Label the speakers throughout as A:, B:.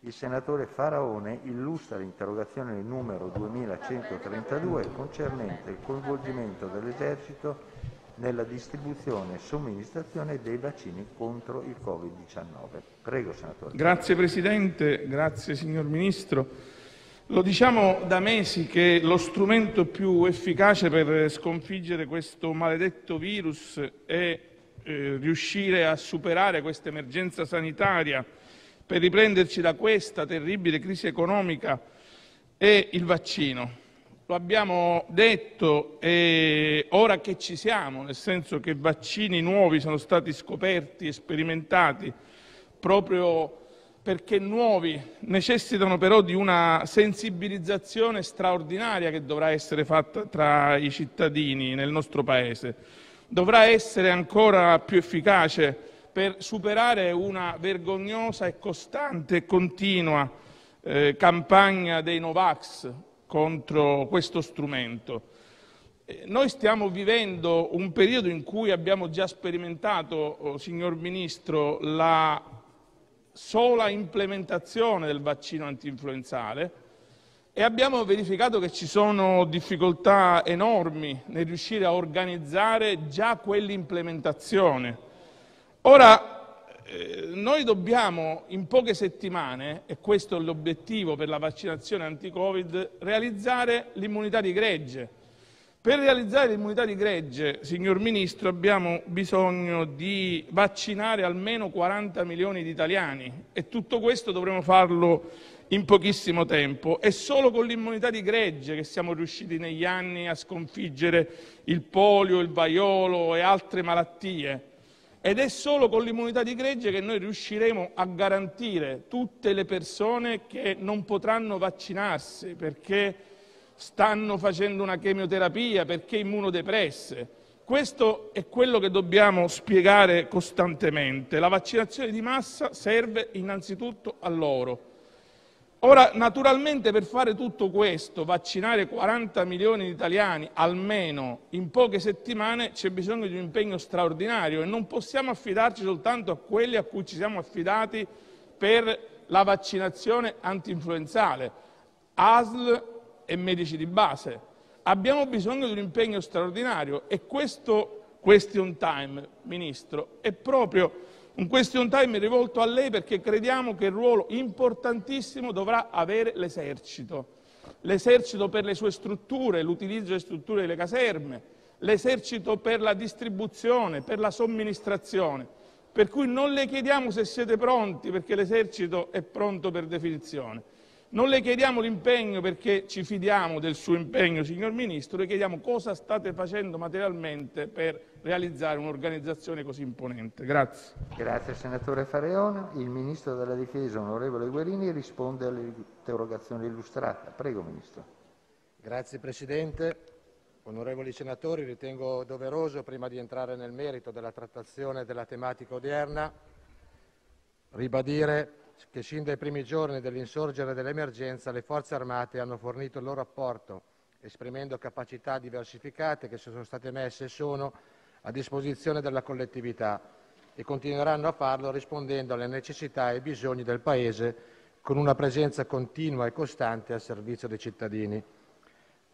A: il senatore Faraone illustra l'interrogazione numero 2132 concernente il coinvolgimento dell'Esercito nella distribuzione e somministrazione dei vaccini contro il Covid-19. Prego, senatore.
B: Grazie Presidente, grazie signor Ministro. Lo diciamo da mesi che lo strumento più efficace per sconfiggere questo maledetto virus è eh, riuscire a superare questa emergenza sanitaria per riprenderci da questa terribile crisi economica è il vaccino. Lo abbiamo detto e ora che ci siamo, nel senso che vaccini nuovi sono stati scoperti e sperimentati proprio perché nuovi, necessitano però di una sensibilizzazione straordinaria che dovrà essere fatta tra i cittadini nel nostro Paese. Dovrà essere ancora più efficace per superare una vergognosa costante e continua eh, campagna dei Novax contro questo strumento. Eh, noi stiamo vivendo un periodo in cui abbiamo già sperimentato, oh, signor Ministro, la sola implementazione del vaccino antinfluenzale e abbiamo verificato che ci sono difficoltà enormi nel riuscire a organizzare già quell'implementazione. Ora, eh, noi dobbiamo in poche settimane, e questo è l'obiettivo per la vaccinazione anti-Covid, realizzare l'immunità di gregge. Per realizzare l'immunità di gregge, signor Ministro, abbiamo bisogno di vaccinare almeno 40 milioni di italiani e tutto questo dovremo farlo in pochissimo tempo. È solo con l'immunità di gregge che siamo riusciti negli anni a sconfiggere il polio, il vaiolo e altre malattie ed è solo con l'immunità di gregge che noi riusciremo a garantire tutte le persone che non potranno vaccinarsi perché stanno facendo una chemioterapia, perché immunodepresse. Questo è quello che dobbiamo spiegare costantemente. La vaccinazione di massa serve innanzitutto a loro. Ora, naturalmente per fare tutto questo, vaccinare 40 milioni di italiani almeno in poche settimane, c'è bisogno di un impegno straordinario e non possiamo affidarci soltanto a quelli a cui ci siamo affidati per la vaccinazione antinfluenzale, ASL e medici di base. Abbiamo bisogno di un impegno straordinario e questo question time, Ministro, è proprio un question time rivolto a lei perché crediamo che il ruolo importantissimo dovrà avere l'Esercito. L'Esercito per le sue strutture, l'utilizzo delle strutture delle caserme, l'Esercito per la distribuzione, per la somministrazione. Per cui non le chiediamo se siete pronti, perché l'Esercito è pronto per definizione. Non le chiediamo l'impegno perché ci fidiamo del suo impegno, signor Ministro, le chiediamo cosa state facendo materialmente per realizzare un'organizzazione così imponente. Grazie.
A: Grazie senatore Fareone. Il Ministro della Difesa, onorevole Guerini, risponde all'interrogazione illustrata. Prego, Ministro.
C: Grazie Presidente. Onorevoli senatori, ritengo doveroso, prima di entrare nel merito della trattazione della tematica odierna, ribadire che sin dai primi giorni dell'insorgere dell'emergenza le Forze armate hanno fornito il loro apporto, esprimendo capacità diversificate che sono state messe e sono a disposizione della collettività e continueranno a farlo rispondendo alle necessità e ai bisogni del Paese con una presenza continua e costante al servizio dei cittadini.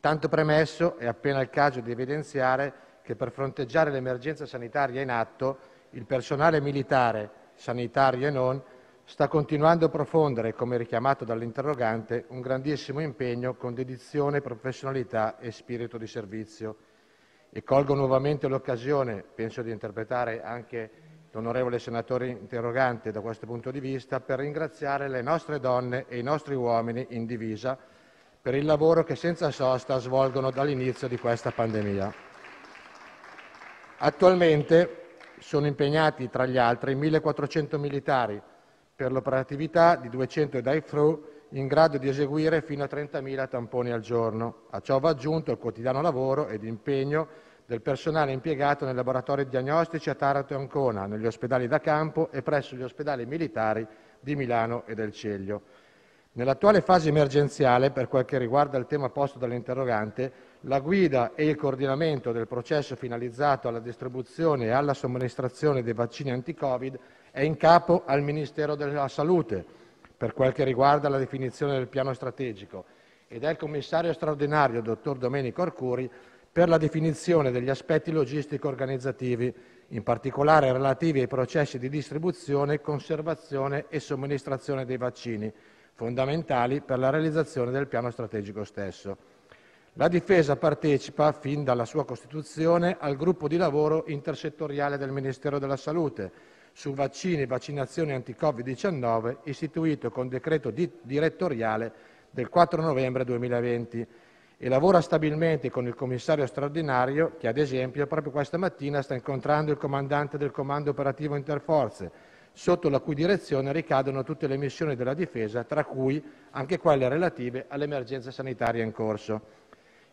C: Tanto premesso, è appena il caso di evidenziare che per fronteggiare l'emergenza sanitaria in atto il personale militare, sanitario e non, sta continuando a profondere, come richiamato dall'interrogante, un grandissimo impegno con dedizione, professionalità e spirito di servizio. E colgo nuovamente l'occasione, penso di interpretare anche l'onorevole senatore interrogante da questo punto di vista, per ringraziare le nostre donne e i nostri uomini in divisa per il lavoro che senza sosta svolgono dall'inizio di questa pandemia. Attualmente sono impegnati, tra gli altri, 1.400 militari, per l'operatività di 200 drive-thru in grado di eseguire fino a 30.000 tamponi al giorno. A ciò va aggiunto il quotidiano lavoro ed impegno del personale impiegato nei laboratori diagnostici a Taranto e Ancona, negli ospedali da campo e presso gli ospedali militari di Milano e del Celio. Nell'attuale fase emergenziale, per quel che riguarda il tema posto dall'interrogante, la guida e il coordinamento del processo finalizzato alla distribuzione e alla somministrazione dei vaccini anti-Covid è in capo al Ministero della salute, per quel che riguarda la definizione del piano strategico e del commissario straordinario, dottor Domenico Arcuri, per la definizione degli aspetti logistico-organizzativi, in particolare relativi ai processi di distribuzione, conservazione e somministrazione dei vaccini, fondamentali per la realizzazione del piano strategico stesso. La Difesa partecipa, fin dalla sua costituzione, al gruppo di lavoro intersettoriale del Ministero della Salute su vaccini e vaccinazioni anti-Covid-19, istituito con decreto direttoriale del 4 novembre 2020 e lavora stabilmente con il commissario straordinario che, ad esempio, proprio questa mattina sta incontrando il comandante del Comando operativo interforze, sotto la cui direzione ricadono tutte le missioni della Difesa, tra cui anche quelle relative all'emergenza sanitaria in corso.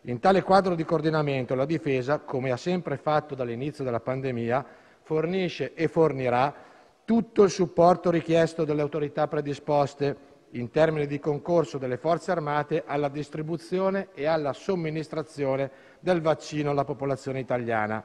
C: In tale quadro di coordinamento la Difesa, come ha sempre fatto dall'inizio della pandemia, fornisce e fornirà tutto il supporto richiesto dalle autorità predisposte in termini di concorso delle Forze armate alla distribuzione e alla somministrazione del vaccino alla popolazione italiana.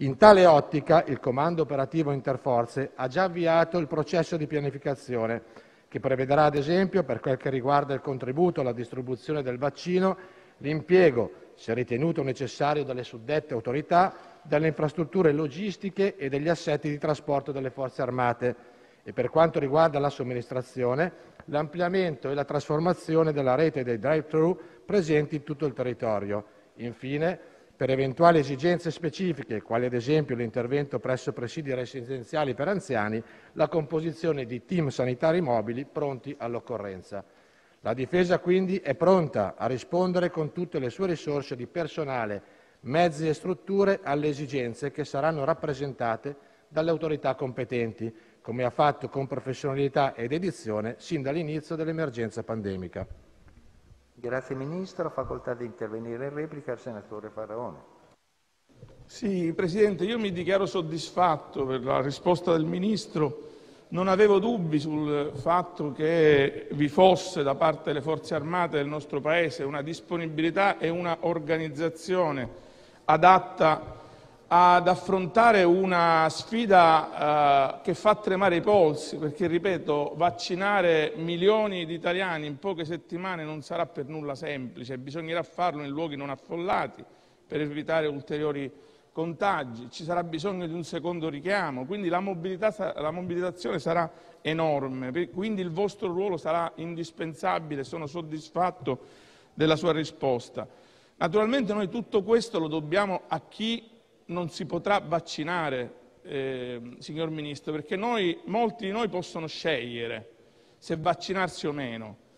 C: In tale ottica il Comando operativo interforze ha già avviato il processo di pianificazione, che prevederà ad esempio, per quel che riguarda il contributo alla distribuzione del vaccino, l'impiego, se ritenuto necessario dalle suddette autorità, delle infrastrutture logistiche e degli assetti di trasporto delle Forze armate e, per quanto riguarda la somministrazione, l'ampliamento e la trasformazione della rete dei drive-thru presenti in tutto il territorio. Infine, per eventuali esigenze specifiche, quali ad esempio l'intervento presso presidi residenziali per anziani, la composizione di team sanitari mobili pronti all'occorrenza. La Difesa quindi è pronta a rispondere con tutte le sue risorse di personale, mezzi e strutture alle esigenze che saranno rappresentate dalle autorità competenti, come ha fatto con professionalità ed edizione sin dall'inizio dell'emergenza pandemica.
A: Grazie Ministro. Facoltà di intervenire in replica il senatore Faraone.
B: Sì, Presidente, io mi dichiaro soddisfatto per la risposta del Ministro non avevo dubbi sul fatto che vi fosse da parte delle forze armate del nostro Paese una disponibilità e una organizzazione adatta ad affrontare una sfida eh, che fa tremare i polsi, perché, ripeto, vaccinare milioni di italiani in poche settimane non sarà per nulla semplice, bisognerà farlo in luoghi non affollati per evitare ulteriori contagi, ci sarà bisogno di un secondo richiamo, quindi la, la mobilitazione sarà enorme, quindi il vostro ruolo sarà indispensabile, sono soddisfatto della sua risposta. Naturalmente noi tutto questo lo dobbiamo a chi non si potrà vaccinare, eh, signor Ministro, perché noi, molti di noi possono scegliere se vaccinarsi o meno.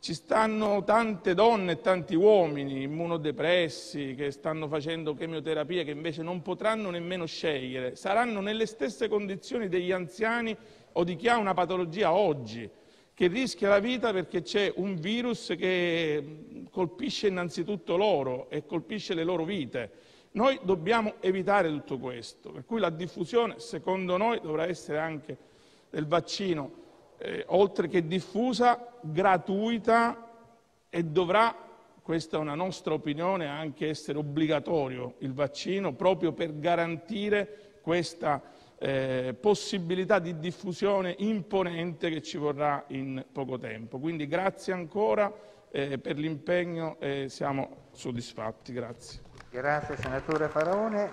B: Ci stanno tante donne e tanti uomini immunodepressi che stanno facendo chemioterapia che invece non potranno nemmeno scegliere, saranno nelle stesse condizioni degli anziani o di chi ha una patologia oggi, che rischia la vita perché c'è un virus che colpisce innanzitutto loro e colpisce le loro vite. Noi dobbiamo evitare tutto questo, per cui la diffusione, secondo noi, dovrà essere anche del vaccino eh, oltre che diffusa, gratuita e dovrà, questa è una nostra opinione, anche essere obbligatorio il vaccino proprio per garantire questa eh, possibilità di diffusione imponente che ci vorrà in poco tempo. Quindi grazie ancora eh, per l'impegno e siamo soddisfatti. Grazie.
A: Grazie senatore Faraone.